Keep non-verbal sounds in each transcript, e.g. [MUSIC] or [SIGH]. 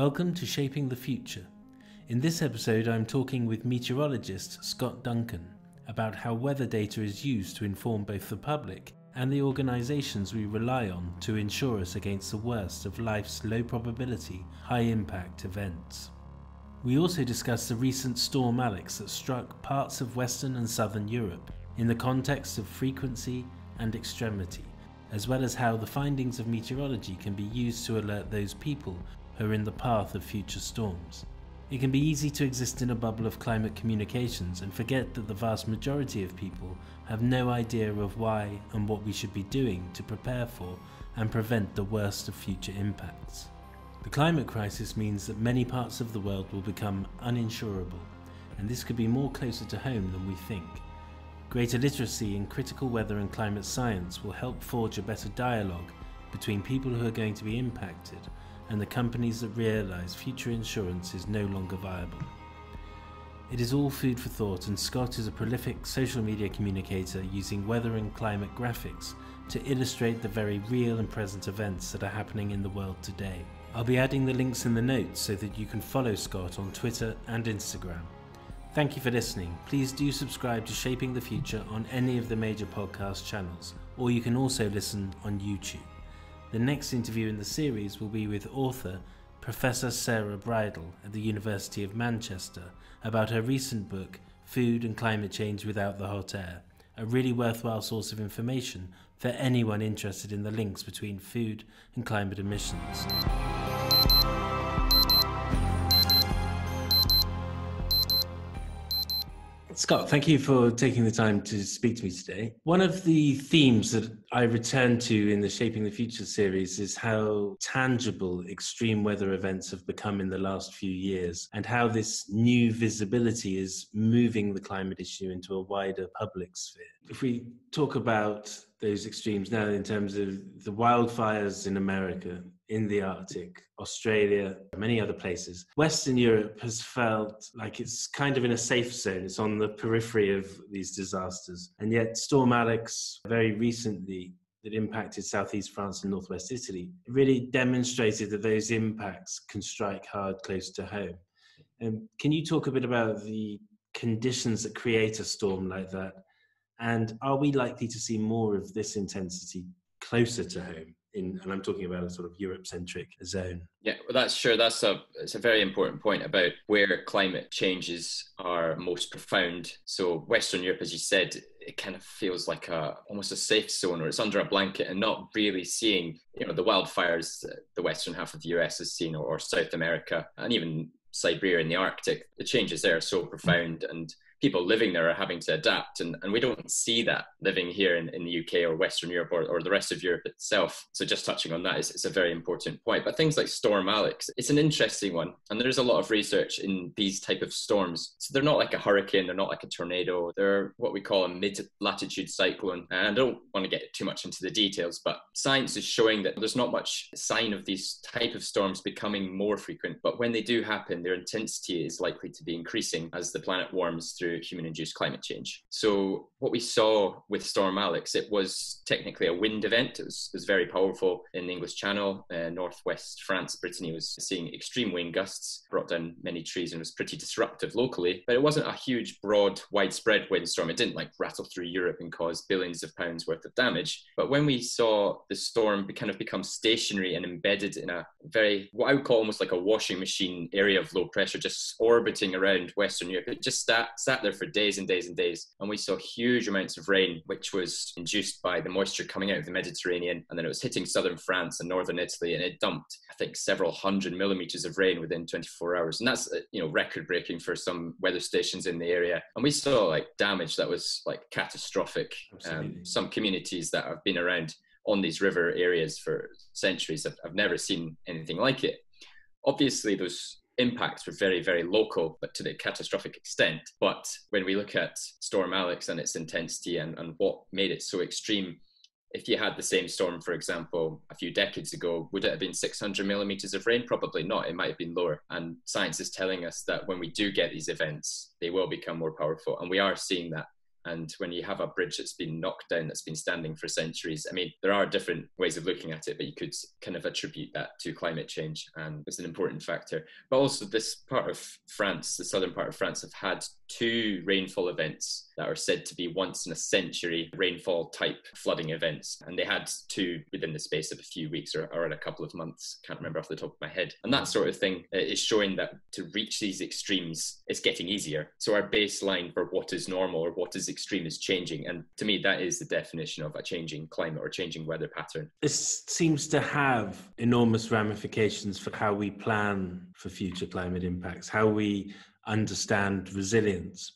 Welcome to Shaping the Future. In this episode, I'm talking with meteorologist Scott Duncan about how weather data is used to inform both the public and the organisations we rely on to insure us against the worst of life's low probability, high impact events. We also discuss the recent storm Alex that struck parts of Western and Southern Europe in the context of frequency and extremity, as well as how the findings of meteorology can be used to alert those people are in the path of future storms. It can be easy to exist in a bubble of climate communications and forget that the vast majority of people have no idea of why and what we should be doing to prepare for and prevent the worst of future impacts. The climate crisis means that many parts of the world will become uninsurable, and this could be more closer to home than we think. Greater literacy in critical weather and climate science will help forge a better dialogue between people who are going to be impacted and the companies that realise future insurance is no longer viable. It is all food for thought, and Scott is a prolific social media communicator using weather and climate graphics to illustrate the very real and present events that are happening in the world today. I'll be adding the links in the notes so that you can follow Scott on Twitter and Instagram. Thank you for listening. Please do subscribe to Shaping the Future on any of the major podcast channels, or you can also listen on YouTube. The next interview in the series will be with author Professor Sarah Bridle at the University of Manchester about her recent book, Food and Climate Change Without the Hot Air, a really worthwhile source of information for anyone interested in the links between food and climate emissions. Scott, thank you for taking the time to speak to me today. One of the themes that I return to in the Shaping the Future series is how tangible extreme weather events have become in the last few years and how this new visibility is moving the climate issue into a wider public sphere. If we talk about those extremes now in terms of the wildfires in America, in the Arctic, Australia, many other places. Western Europe has felt like it's kind of in a safe zone. It's on the periphery of these disasters. And yet, Storm Alex, very recently, that impacted southeast France and northwest Italy, really demonstrated that those impacts can strike hard close to home. And can you talk a bit about the conditions that create a storm like that? And are we likely to see more of this intensity closer to home? In, and I'm talking about a sort of Europe-centric zone. Yeah, well, that's sure. That's a it's a very important point about where climate changes are most profound. So Western Europe, as you said, it kind of feels like a almost a safe zone, or it's under a blanket, and not really seeing you know the wildfires the western half of the US has seen, or, or South America, and even Siberia in the Arctic. The changes there are so profound and people living there are having to adapt and, and we don't see that living here in, in the UK or Western Europe or, or the rest of Europe itself. So just touching on that is it's a very important point. But things like Storm Alex, it's an interesting one. And there's a lot of research in these type of storms. So they're not like a hurricane, they're not like a tornado. They're what we call a mid-latitude cyclone. And I don't want to get too much into the details, but science is showing that there's not much sign of these type of storms becoming more frequent. But when they do happen, their intensity is likely to be increasing as the planet warms through human induced climate change. So, what we saw with Storm Alex, it was technically a wind event. It was, it was very powerful in the English Channel, uh, northwest France, Brittany was seeing extreme wind gusts, brought down many trees, and was pretty disruptive locally. But it wasn't a huge, broad, widespread windstorm. It didn't like rattle through Europe and cause billions of pounds worth of damage. But when we saw the storm kind of become stationary and embedded in a very, what I would call almost like a washing machine area of low pressure, just orbiting around Western Europe, it just sat, sat there for days and days and days. And we saw huge amounts of rain, which was induced by the moisture coming out of the Mediterranean. And then it was hitting southern France and northern Italy. And it dumped, I think, several hundred millimeters of rain within 24 hours. And that's, uh, you know, record breaking for some weather stations in the area. And we saw like damage that was like catastrophic. Um, some communities that have been around on these river areas for centuries have, have never seen anything like it obviously those impacts were very, very local, but to the catastrophic extent. But when we look at Storm Alex and its intensity and, and what made it so extreme, if you had the same storm, for example, a few decades ago, would it have been 600 millimeters of rain? Probably not. It might have been lower. And science is telling us that when we do get these events, they will become more powerful. And we are seeing that And when you have a bridge that's been knocked down, that's been standing for centuries, I mean, there are different ways of looking at it, but you could kind of attribute that to climate change and it's an important factor. But also, this part of France, the southern part of France, have had two rainfall events that are said to be once in a century rainfall type flooding events. And they had two within the space of a few weeks or, or in a couple of months. Can't remember off the top of my head. And that sort of thing uh, is showing that to reach these extremes, it's getting easier. So our baseline for what is normal or what is extreme is changing. And to me, that is the definition of a changing climate or changing weather pattern. This seems to have enormous ramifications for how we plan for future climate impacts, how we understand resilience.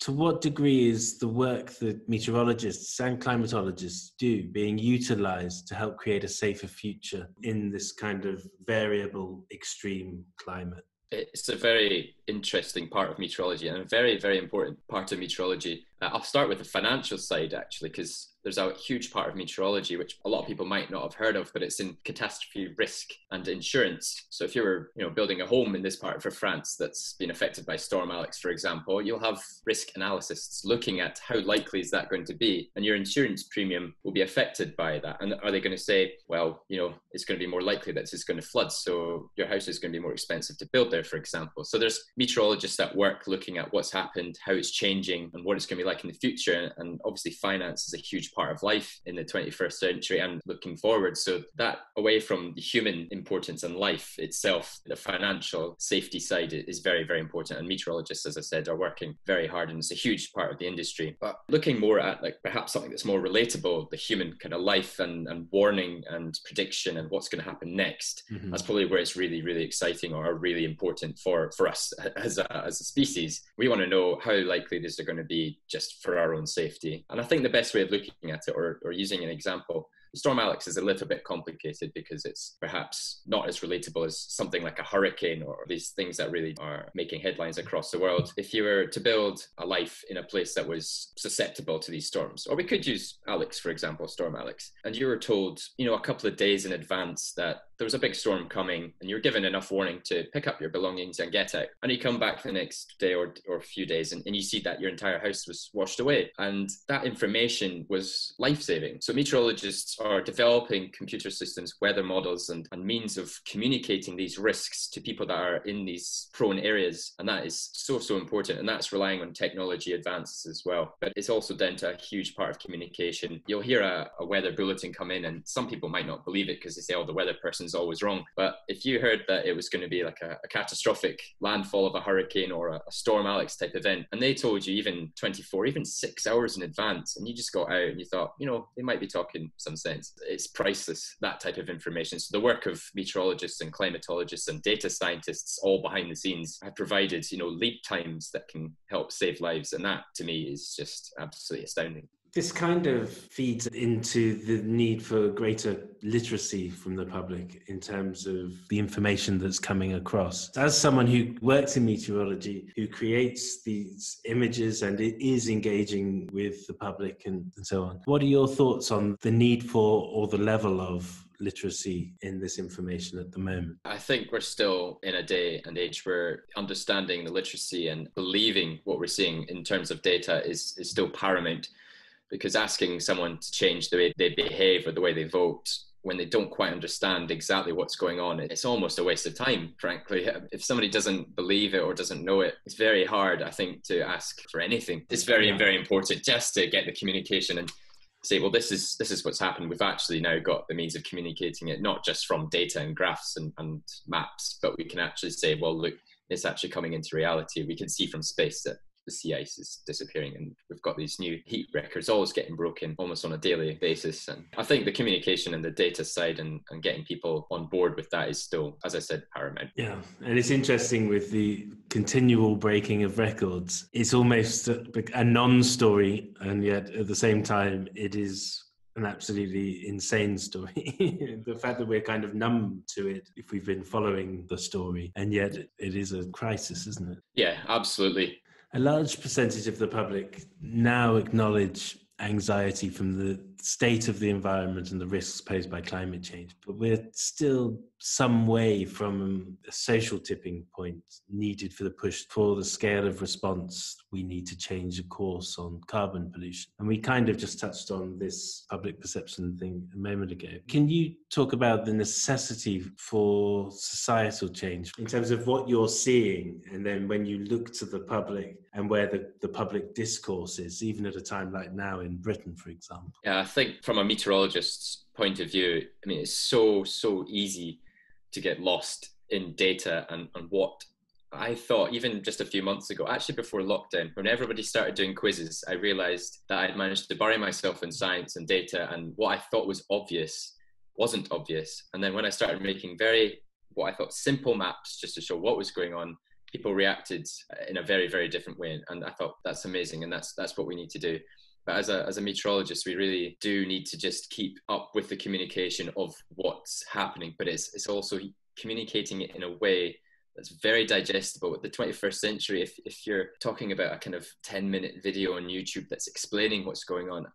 To what degree is the work that meteorologists and climatologists do being utilized to help create a safer future in this kind of variable, extreme climate? It's a very interesting part of meteorology and a very, very important part of meteorology. Uh, I'll start with the financial side actually, because there's a huge part of meteorology which a lot of people might not have heard of, but it's in catastrophe risk and insurance. So if you're, you know, building a home in this part of France that's been affected by Storm Alex, for example, you'll have risk analysts looking at how likely is that going to be, and your insurance premium will be affected by that. And are they going to say, well, you know, it's going to be more likely that it's going to flood, so your house is going to be more expensive to build there, for example. So there's meteorologists at work looking at what's happened, how it's changing, and what it's going to be like in the future. And obviously, finance is a huge part of life in the 21st century and looking forward. So that away from the human importance and life itself, the financial safety side is very, very important. And meteorologists, as I said, are working very hard and it's a huge part of the industry. But looking more at like perhaps something that's more relatable, the human kind of life and, and warning and prediction and what's going to happen next, mm-hmm. that's probably where it's really, really exciting or really important for, for us [LAUGHS] as a, as a species. We want to know how likely these are going to be just for our own safety. And I think the best way of looking at it or, or using an example Storm Alex is a little bit complicated because it's perhaps not as relatable as something like a hurricane or these things that really are making headlines across the world. If you were to build a life in a place that was susceptible to these storms, or we could use Alex, for example, Storm Alex, and you were told, you know, a couple of days in advance that there was a big storm coming and you're given enough warning to pick up your belongings and get out. And you come back the next day or, or a few days and, and you see that your entire house was washed away. And that information was life saving. So meteorologists are developing computer systems, weather models, and, and means of communicating these risks to people that are in these prone areas. And that is so, so important. And that's relying on technology advances as well. But it's also down to a huge part of communication. You'll hear a, a weather bulletin come in, and some people might not believe it because they say, oh, the weather person is always wrong. But if you heard that it was going to be like a, a catastrophic landfall of a hurricane or a, a, storm Alex type event, and they told you even 24, even six hours in advance, and you just got out and you thought, you know, they might be talking some sense. It's priceless, that type of information. So the work of meteorologists and climatologists and data scientists all behind the scenes have provided, you know, lead times that can help save lives. And that to me is just absolutely astounding. This kind of feeds into the need for greater literacy from the public in terms of the information that's coming across. As someone who works in meteorology, who creates these images and is engaging with the public and, and so on, what are your thoughts on the need for or the level of literacy in this information at the moment? I think we're still in a day and age where understanding the literacy and believing what we're seeing in terms of data is, is still paramount because asking someone to change the way they behave or the way they vote when they don't quite understand exactly what's going on, it's almost a waste of time, frankly. If somebody doesn't believe it or doesn't know it, it's very hard, I think, to ask for anything. It's very, very important just to get the communication and say, well, this is this is what's happened. We've actually now got the means of communicating it, not just from data and graphs and, and maps, but we can actually say, well, look, it's actually coming into reality. We can see from space that the sea ice is disappearing and we've got these new heat records always getting broken almost on a daily basis and i think the communication and the data side and, and getting people on board with that is still as i said paramount yeah and it's interesting with the continual breaking of records it's almost a, a non-story and yet at the same time it is an absolutely insane story. [LAUGHS] the fact that we're kind of numb to it if we've been following the story, and yet it is a crisis, isn't it? Yeah, absolutely a large percentage of the public now acknowledge anxiety from the state of the environment and the risks posed by climate change, but we're still some way from a social tipping point needed for the push for the scale of response we need to change the course on carbon pollution. And we kind of just touched on this public perception thing a moment ago. Can you talk about the necessity for societal change in terms of what you're seeing and then when you look to the public and where the, the public discourse is, even at a time like now in Britain, for example? Yeah, think from a meteorologist's point of view, I mean, it's so, so easy to get lost in data and, and what I thought even just a few months ago, actually before lockdown, when everybody started doing quizzes, I realized that I'd managed to bury myself in science and data, and what I thought was obvious wasn't obvious. And then when I started making very, what I thought simple maps just to show what was going on, people reacted in a very, very different way. And I thought that's amazing, and that's that's what we need to do. But as a, as a meteorologist, we really do need to just keep up with the communication of what's happening, but it's, it's also communicating it in a way that's very digestible. With the 21st century, if, if you're talking about a kind of 10 minute video on YouTube that's explaining what's going on,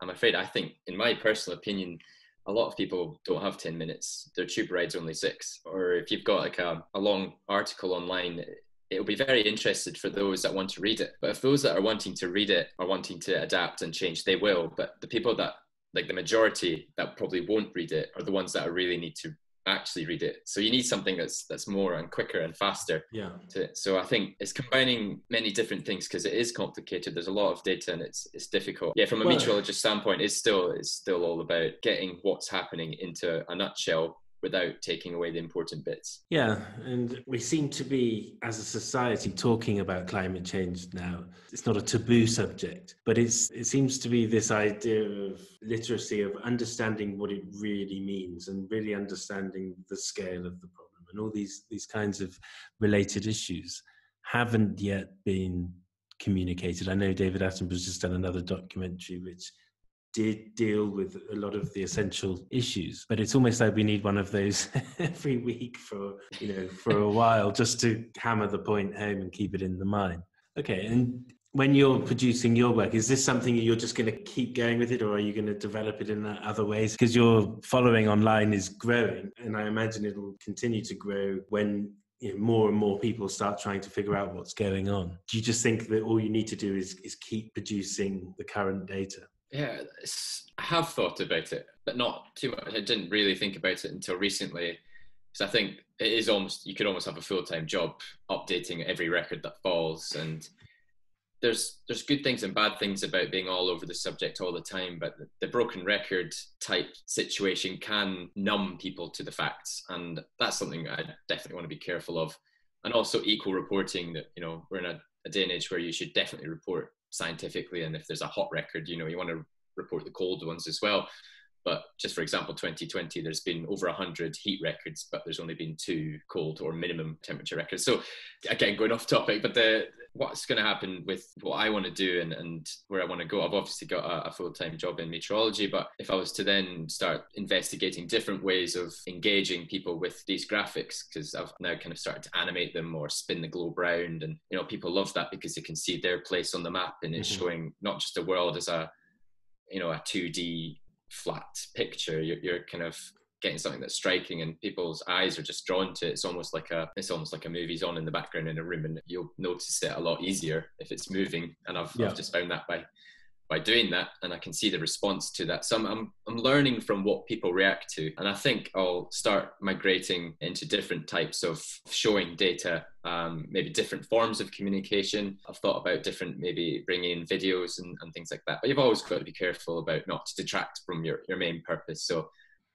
I'm afraid I think, in my personal opinion, a lot of people don't have 10 minutes. Their tube ride's only six. Or if you've got like a, a long article online, it'll be very interested for those that want to read it. But if those that are wanting to read it are wanting to adapt and change, they will. But the people that, like the majority that probably won't read it, are the ones that really need to actually read it. So you need something that's that's more and quicker and faster. Yeah. To, so I think it's combining many different things because it is complicated. There's a lot of data and it's it's difficult. Yeah, from a well, meteorologist standpoint, it's still it's still all about getting what's happening into a nutshell without taking away the important bits. Yeah, and we seem to be, as a society, talking about climate change now. It's not a taboo subject, but it's it seems to be this idea of literacy, of understanding what it really means, and really understanding the scale of the problem, and all these these kinds of related issues haven't yet been communicated. I know David Attenborough's just done another documentary which did deal with a lot of the essential issues but it's almost like we need one of those [LAUGHS] every week for you know for a while just to hammer the point home and keep it in the mind. Okay and when you're producing your work is this something you're just going to keep going with it or are you going to develop it in other ways? Because your following online is growing and i imagine it'll continue to grow when you know, more and more people start trying to figure out what's going on. Do you just think that all you need to do is, is keep producing the current data yeah, I have thought about it, but not too much. I didn't really think about it until recently, because I think it is almost you could almost have a full time job updating every record that falls, and there's there's good things and bad things about being all over the subject all the time. But the, broken record type situation can numb people to the facts, and that's something I definitely want to be careful of. And also equal reporting that you know we're in a, a day and age where you should definitely report scientifically and if there's a hot record you know you want to report the cold ones as well but just for example 2020 there's been over 100 heat records but there's only been two cold or minimum temperature records so again going off topic but the what's going to happen with what i want to do and, and where i want to go i've obviously got a, a full-time job in meteorology but if i was to then start investigating different ways of engaging people with these graphics because i've now kind of started to animate them or spin the globe round and you know people love that because they can see their place on the map and it's mm-hmm. showing not just the world as a you know a 2d flat picture. You're, you're kind of getting something that's striking and people's eyes are just drawn to it. It's almost like a it's almost like a movie's on in the background in a room and you'll notice it a lot easier if it's moving. And I've, yeah. I've just found that by by doing that and I can see the response to that. So I'm, I'm, I'm, learning from what people react to. And I think I'll start migrating into different types of showing data, um, maybe different forms of communication. I've thought about different, maybe bringing in videos and, and things like that. But you've always got to be careful about not to detract from your, your main purpose. So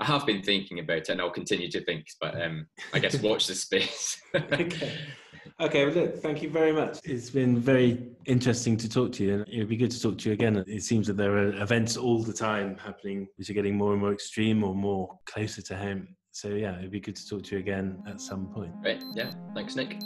I have been thinking about it and I'll continue to think, but um, I guess [LAUGHS] watch the space. [LAUGHS] okay. Okay, well, look, thank you very much. It's been very interesting to talk to you, and it'd be good to talk to you again. It seems that there are events all the time happening, which are getting more and more extreme or more closer to home. So, yeah, it'd be good to talk to you again at some point. Right. Yeah. Thanks, Nick.